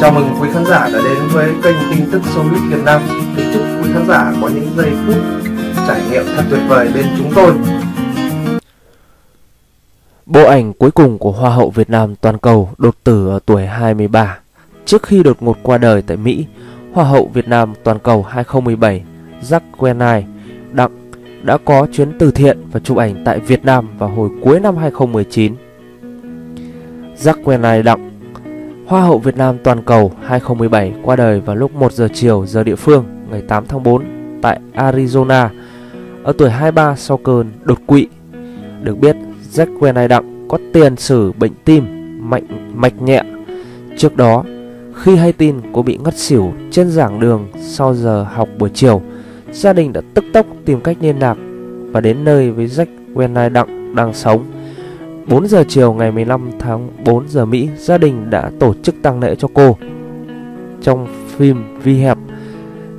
Chào mừng quý khán giả đã đến với kênh tin tức Showbiz Việt Nam. Kính chúc quý khán giả có những giây phút trải nghiệm thật tuyệt vời bên chúng tôi. Bộ ảnh cuối cùng của Hoa hậu Việt Nam toàn cầu đột tử ở tuổi 23 trước khi đột ngột qua đời tại Mỹ. Hoa hậu Việt Nam toàn cầu 2017 Jack Quenai Đặng, đã có chuyến từ thiện và chụp ảnh tại Việt Nam vào hồi cuối năm 2019. Jack Quenai Đặng Hoa hậu Việt Nam toàn cầu 2017 qua đời vào lúc 1 giờ chiều giờ địa phương ngày 8 tháng 4 tại Arizona ở tuổi 23 sau cơn đột quỵ. Được biết, Jack Wenai Đặng có tiền sử bệnh tim mạnh mạch nhẹ. Trước đó, khi hay tin cô bị ngất xỉu trên giảng đường sau giờ học buổi chiều, gia đình đã tức tốc tìm cách liên lạc và đến nơi với Jack Wenai Đặng đang sống. 4 giờ chiều ngày 15 tháng 4 giờ Mỹ, gia đình đã tổ chức tang lễ cho cô. Trong phim Vi hẹp,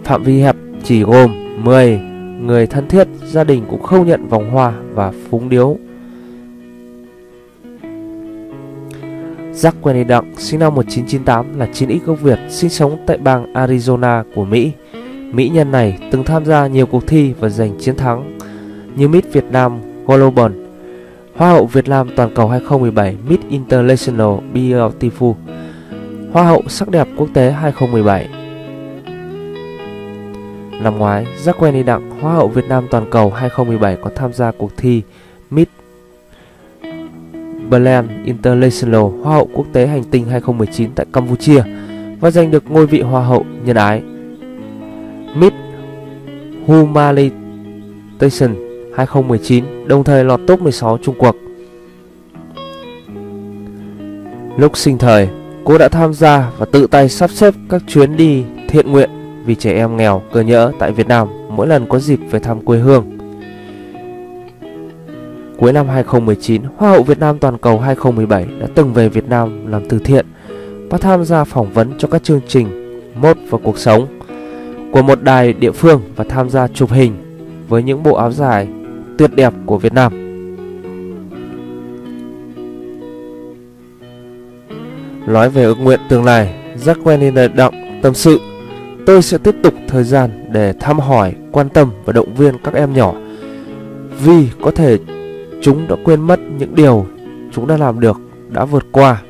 phạm vi hẹp chỉ gồm 10 người thân thiết, gia đình cũng không nhận vòng hoa và phúng điếu. Jack Wendy Đặng sinh năm 1998 là 9X gốc Việt, sinh sống tại bang Arizona của Mỹ. Mỹ nhân này từng tham gia nhiều cuộc thi và giành chiến thắng như Miss Việt Nam Global, Hoa hậu Việt Nam toàn cầu 2017 Miss International Beautiful, Hoa hậu sắc đẹp quốc tế 2017. Năm ngoái, Jack Wendy Đặng, Hoa hậu Việt Nam toàn cầu 2017 có tham gia cuộc thi Miss Blend International Hoa hậu quốc tế hành tinh 2019 tại Campuchia và giành được ngôi vị Hoa hậu nhân ái. Miss Humanitation 2019 đồng thời lọt top 16 Trung Quốc. Lúc sinh thời, cô đã tham gia và tự tay sắp xếp các chuyến đi thiện nguyện vì trẻ em nghèo cơ nhỡ tại Việt Nam mỗi lần có dịp về thăm quê hương. Cuối năm 2019, Hoa hậu Việt Nam toàn cầu 2017 đã từng về Việt Nam làm từ thiện và tham gia phỏng vấn cho các chương trình mốt và cuộc sống của một đài địa phương và tham gia chụp hình với những bộ áo dài tuyệt đẹp của Việt Nam. Nói về ước nguyện tương lai, Jack Wendy động tâm sự Tôi sẽ tiếp tục thời gian để thăm hỏi, quan tâm và động viên các em nhỏ Vì có thể chúng đã quên mất những điều chúng đã làm được, đã vượt qua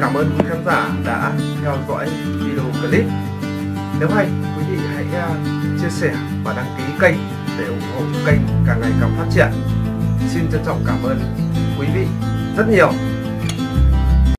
Cảm ơn quý khán giả đã theo dõi video clip. Nếu hay, quý vị hãy à, chia sẻ và đăng ký kênh để ủng hộ kênh càng ngày càng phát triển. Xin trân trọng cảm ơn quý vị rất nhiều.